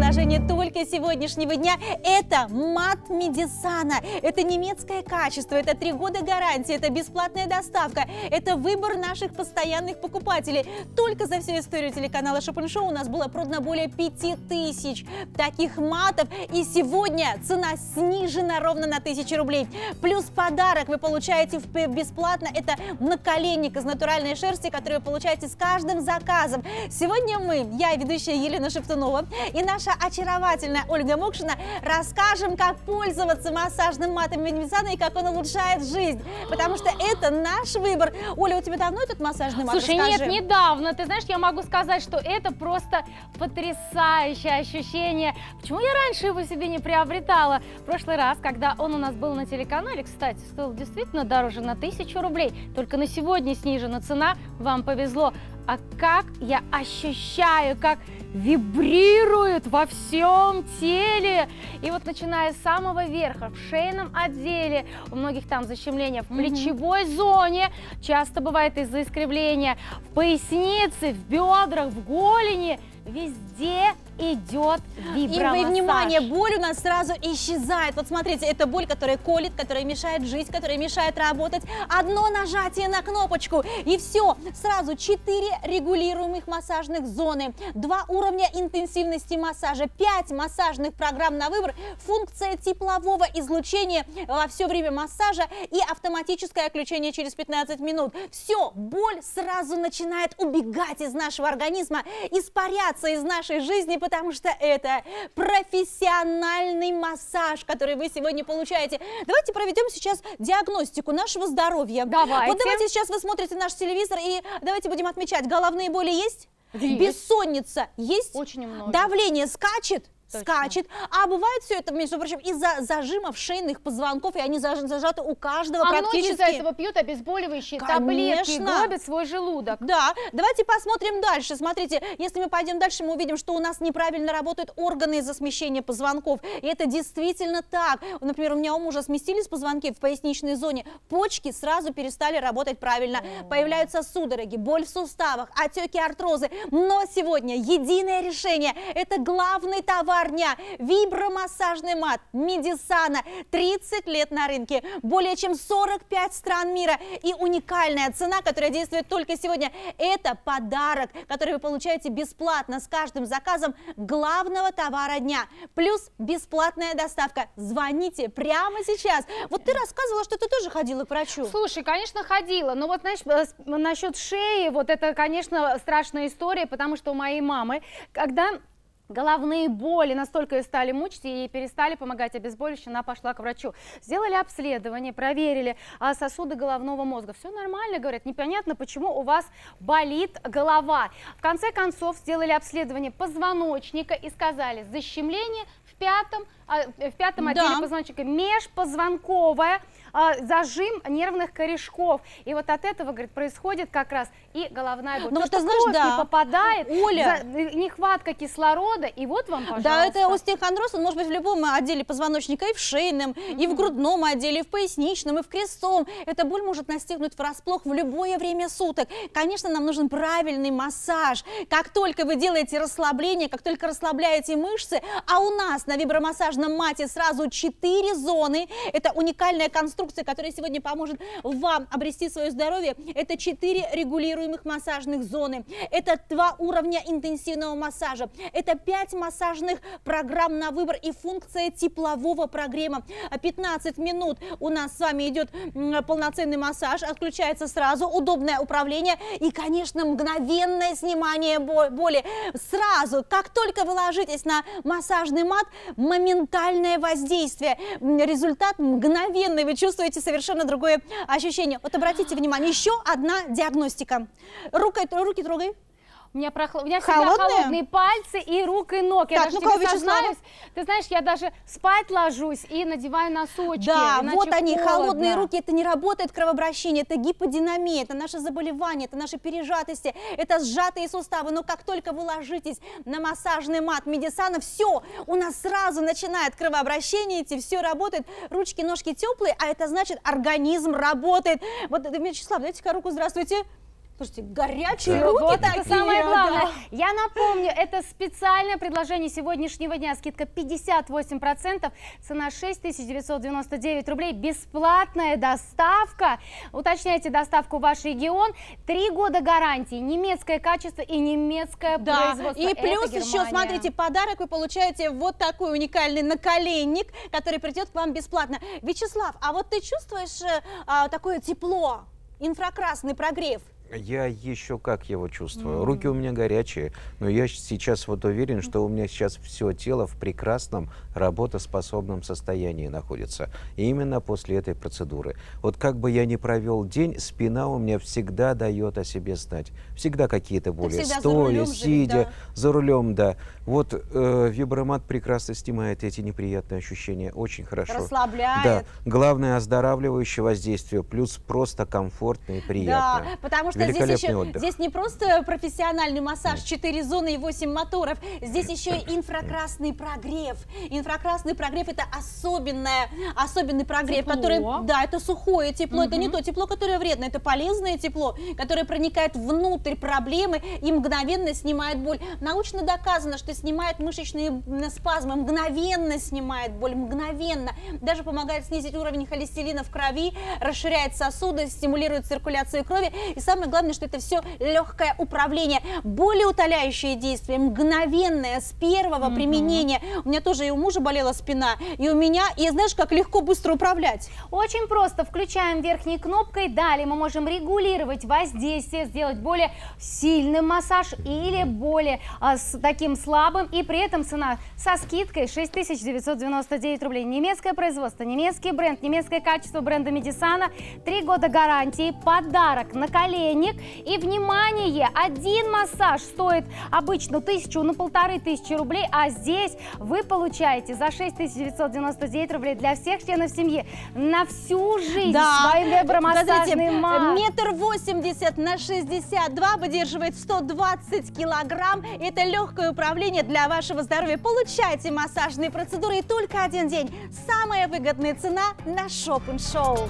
предложение только сегодняшнего дня – это Мат Медисана. Это немецкое качество, это три года гарантии, это бесплатная доставка, это выбор наших постоянных покупателей. Только за всю историю телеканала Шопен у нас было продано более 5000 таких матов, и сегодня цена снижена ровно на 1000 рублей. Плюс подарок вы получаете бесплатно, это наколенник из натуральной шерсти, который вы получаете с каждым заказом. Сегодня мы, я ведущая Елена Шептунова и наша очаровательная Ольга Мокшина расскажем, как пользоваться массажным матом Медведсана и как он улучшает жизнь. Потому что это наш выбор. Оля, у тебя давно этот массажный мат? Слушай, Расскажи. нет, недавно. Ты знаешь, я могу сказать, что это просто потрясающее ощущение. Почему я раньше его себе не приобретала? В прошлый раз, когда он у нас был на телеканале, кстати, стоил действительно дороже на тысячу рублей. Только на сегодня снижена цена. Вам повезло а как я ощущаю, как вибрирует во всем теле. И вот начиная с самого верха, в шейном отделе, у многих там защемление в плечевой mm -hmm. зоне, часто бывает из-за искривления, в пояснице, в бедрах, в голени, везде идет вибромассаж. И внимание, боль у нас сразу исчезает. Вот смотрите, это боль, которая колет, которая мешает жить, которая мешает работать. Одно нажатие на кнопочку, и все. Сразу 4 регулируемых массажных зоны, 2 уровня интенсивности массажа, 5 массажных программ на выбор, функция теплового излучения во все время массажа и автоматическое отключение через 15 минут. Все, боль сразу начинает убегать из нашего организма, испаряться из нашей жизни, потому что это профессиональный массаж, который вы сегодня получаете. Давайте проведем сейчас диагностику нашего здоровья. Давайте. Вот давайте сейчас вы смотрите наш телевизор и давайте будем отмечать, головные боли есть? Есть. Бессонница есть? Очень много. Давление скачет? Точно. скачет. А бывает все это, между прочим, из-за зажимов шейных позвонков, и они зажаты у каждого а практически. многие из-за этого пьют обезболивающие Конечно. таблетки и гробят свой желудок. Да, давайте посмотрим дальше. Смотрите, если мы пойдем дальше, мы увидим, что у нас неправильно работают органы из-за смещения позвонков. И это действительно так. Например, у меня у мужа сместились позвонки в поясничной зоне, почки сразу перестали работать правильно. О. Появляются судороги, боль в суставах, отеки, артрозы. Но сегодня единое решение – это главный товар парня. Вибромассажный мат Медисана. 30 лет на рынке. Более чем 45 стран мира. И уникальная цена, которая действует только сегодня. Это подарок, который вы получаете бесплатно с каждым заказом главного товара дня. Плюс бесплатная доставка. Звоните прямо сейчас. Вот ты рассказывала, что ты тоже ходила к врачу. Слушай, конечно, ходила. Но вот, знаешь, э, насчет шеи, вот это, конечно, страшная история, потому что у моей мамы, когда головные боли настолько ее стали мучить, и перестали помогать обезболивающие, она пошла к врачу. Сделали обследование, проверили а, сосуды головного мозга. Все нормально, говорят, непонятно, почему у вас болит голова. В конце концов, сделали обследование позвоночника и сказали, защемление в пятом, в пятом да. отделе позвоночника межпозвонковое, а, зажим нервных корешков. И вот от этого, говорит, происходит как раз и головная боль. Ну, вот ты знаешь, да. не попадает, Оля. За, э, нехватка кислорода, и вот вам, пожалуйста. Да, это остеохондроз, он может быть в любом отделе позвоночника, и в шейном, mm -hmm. и в грудном отделе, и в поясничном, и в крестом. Эта боль может настигнуть врасплох в любое время суток. Конечно, нам нужен правильный массаж. Как только вы делаете расслабление, как только расслабляете мышцы, а у нас на вибромассажном мате сразу 4 зоны, это уникальная конструкция, которая сегодня поможет вам обрести свое здоровье. Это 4 регулируемых массажных зоны. Это два уровня интенсивного массажа. Это 5 массажных программ на выбор и функция теплового прогрема. 15 минут у нас с вами идет полноценный массаж. Отключается сразу. Удобное управление. И, конечно, мгновенное снимание боли. Сразу, как только вы ложитесь на массажный мат, моментальное воздействие. Результат мгновенный. Вы чувствуете совершенно другое ощущение. Вот обратите внимание, еще одна диагностика. Рукой, руки трогай. У меня, прохла... у меня всегда холодные пальцы и рук, и ног. Я так, даже ну тебе сознаюсь, ты знаешь, я даже спать ложусь и надеваю носочки. Да, вот они, холодно. холодные руки, это не работает кровообращение, это гиподинамия, это наше заболевание, это наши пережатости, это сжатые суставы. Но как только вы ложитесь на массажный мат Медисана, все, у нас сразу начинает кровообращение идти, все работает, ручки, ножки теплые, а это значит организм работает. Вот, Вячеслав, дайте-ка руку, здравствуйте. Слушайте, горячие руки вот такие. это самое главное. да. Я напомню, это специальное предложение сегодняшнего дня. Скидка 58%, цена 6999 рублей, бесплатная доставка. Уточняйте доставку в ваш регион. Три года гарантии, немецкое качество и немецкое Да, производство. и Это плюс еще, Германия. смотрите, подарок вы получаете вот такой уникальный наколенник, который придет к вам бесплатно. Вячеслав, а вот ты чувствуешь э, а, такое тепло, инфракрасный прогрев? Я еще как его чувствую. Руки у меня горячие, но я сейчас вот уверен, что у меня сейчас все тело в прекрасном работоспособном состоянии находится. И именно после этой процедуры. Вот как бы я ни провел день, спина у меня всегда дает о себе знать. Всегда какие-то боли. всегда за Стоя, рулем же ведь, сидя, да. за рулем, да. Вот э, вибромат прекрасно снимает эти неприятные ощущения. Очень хорошо. Расслабляет. Да. Главное оздоравливающее воздействие, плюс просто комфортно и приятно. Да, потому что здесь еще отдых. здесь не просто профессиональный массаж, 4 зоны и 8 моторов, здесь еще и инфракрасный прогрев. Инфракрасный прогрев это особенное, особенный прогрев, Тепло. который, да, это сухое тепло, это не то тепло, которое вредно, это полезное тепло, которое проникает внутрь проблемы и мгновенно снимает боль. Научно доказано, что снимает мышечные спазмы, мгновенно снимает боль, мгновенно. Даже помогает снизить уровень холестерина в крови, расширяет сосуды, стимулирует циркуляцию крови. И самое главное, что это все легкое управление, более утоляющее действие, мгновенное, с первого применения. У меня тоже и у мужа болела спина, и у меня, и знаешь, как легко быстро управлять. Очень просто. Включаем верхней кнопкой. Далее мы можем регулировать воздействие, сделать более сильный массаж или более а, с таким слабым. И при этом цена со скидкой 6999 рублей. Немецкое производство, немецкий бренд, немецкое качество бренда Медисана. Три года гарантии, подарок, наколенник. И, внимание, один массаж стоит обычно тысячу, ну полторы тысячи рублей, а здесь вы получаете за 6999 рублей для всех членов семьи на всю жизнь свой вибромассажный Подождите, мат. метр восемьдесят на 62 выдерживает 120 килограмм. Это легкое управление для вашего здоровья. Получайте массажные процедуры и только один день. Самая выгодная цена на Шопен Шоу.